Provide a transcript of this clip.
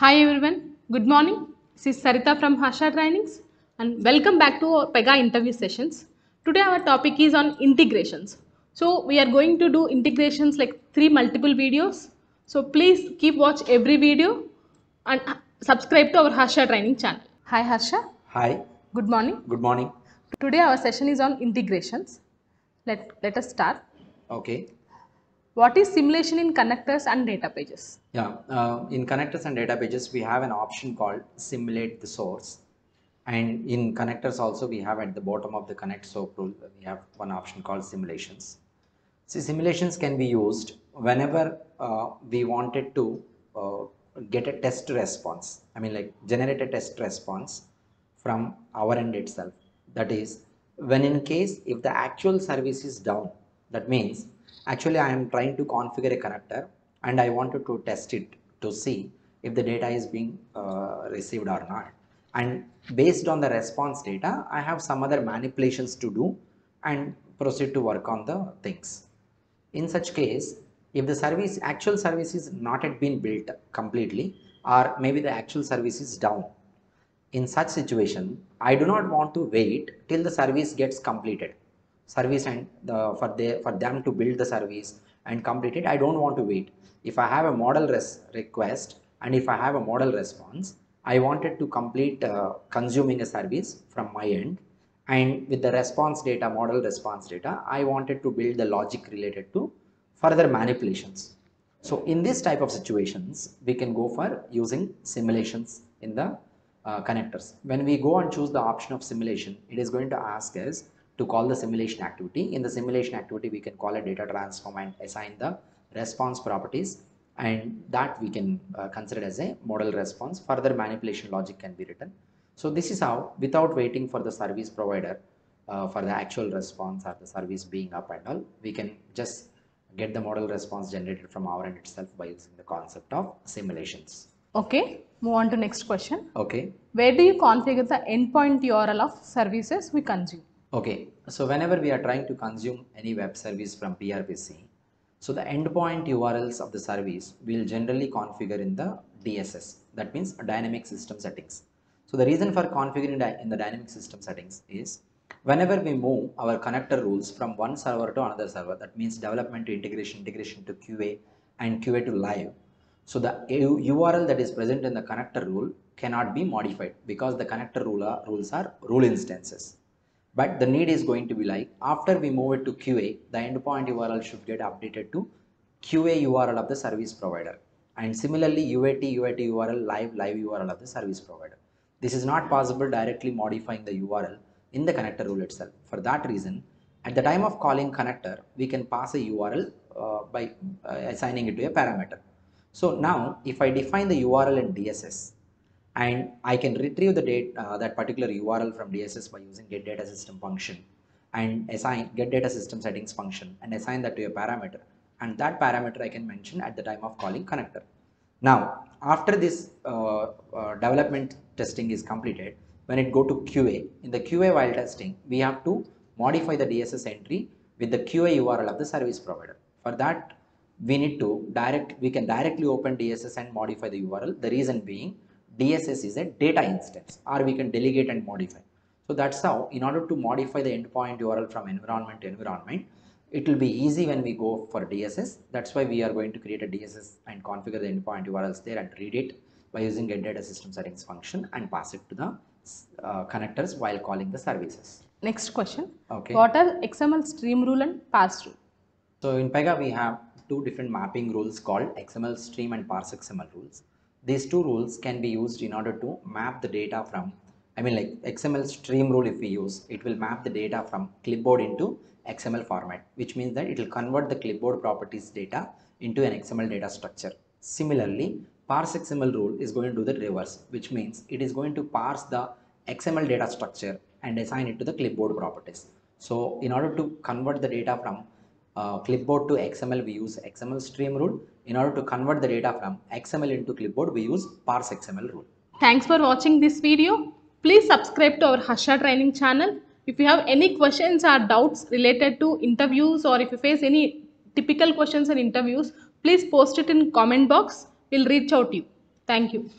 Hi everyone, good morning. This is Sarita from Harsha Trainings and welcome back to our Pega interview sessions. Today our topic is on integrations. So we are going to do integrations like three multiple videos. So please keep watch every video and uh, subscribe to our Harsha Training channel. Hi Harsha, Hi, good morning. good morning. Today our session is on integrations. Let, let us start. Okay. What is simulation in connectors and data pages? Yeah, uh, in connectors and data pages, we have an option called simulate the source. And in connectors also, we have at the bottom of the connect soap rule, we have one option called simulations. See, simulations can be used whenever uh, we wanted to uh, get a test response. I mean, like generate a test response from our end itself. That is, when in case if the actual service is down, that means actually I am trying to configure a connector and I wanted to test it to see if the data is being uh, received or not. And based on the response data, I have some other manipulations to do and proceed to work on the things. In such case, if the service, actual service is not yet been built completely or maybe the actual service is down, in such situation, I do not want to wait till the service gets completed. Service and the, for, for them to build the service and complete it, I don't want to wait. If I have a model request and if I have a model response, I wanted to complete uh, consuming a service from my end and with the response data, model response data, I wanted to build the logic related to further manipulations. So in this type of situations, we can go for using simulations in the uh, connectors. When we go and choose the option of simulation, it is going to ask us to call the simulation activity. In the simulation activity, we can call a data transform and assign the response properties and that we can uh, consider as a model response. Further manipulation logic can be written. So this is how, without waiting for the service provider uh, for the actual response or the service being up and all, we can just get the model response generated from our end itself by using the concept of simulations. Okay, move on to next question. Okay. Where do you configure the endpoint URL of services we consume? Okay, so whenever we are trying to consume any web service from PRPC, so the endpoint URLs of the service will generally configure in the DSS, that means dynamic system settings. So the reason for configuring in the dynamic system settings is whenever we move our connector rules from one server to another server, that means development to integration, integration to QA and QA to live. So the URL that is present in the connector rule cannot be modified because the connector rule rules are rule instances. But the need is going to be like after we move it to QA, the endpoint URL should get updated to QA URL of the service provider. And similarly, UAT, UAT URL, live, live URL of the service provider. This is not possible directly modifying the URL in the connector rule itself. For that reason, at the time of calling connector, we can pass a URL uh, by uh, assigning it to a parameter. So now, if I define the URL in DSS, and I can retrieve the date uh, that particular URL from DSS by using get data system function and assign get data system settings function and assign that to a parameter and that parameter I can mention at the time of calling connector. Now after this uh, uh, development testing is completed when it go to QA in the QA while testing we have to modify the DSS entry with the QA URL of the service provider. For that we need to direct we can directly open DSS and modify the URL the reason being DSS is a data instance or we can delegate and modify. So that's how in order to modify the endpoint URL from environment to environment, it will be easy when we go for DSS. That's why we are going to create a DSS and configure the endpoint URLs there and read it by using get data system settings function and pass it to the uh, connectors while calling the services. Next question. Okay. What are XML stream rule and parse rule? So in Pega we have two different mapping rules called XML stream and parse XML rules. These two rules can be used in order to map the data from, I mean like XML stream rule if we use, it will map the data from clipboard into XML format, which means that it will convert the clipboard properties data into an XML data structure. Similarly, parse XML rule is going to do the reverse, which means it is going to parse the XML data structure and assign it to the clipboard properties. So in order to convert the data from uh, clipboard to XML, we use XML stream rule. In order to convert the data from XML into clipboard, we use parse XML rule. Thanks for watching this video. Please subscribe to our Harsha training channel. If you have any questions or doubts related to interviews or if you face any typical questions in interviews, please post it in comment box. We'll reach out to you. Thank you.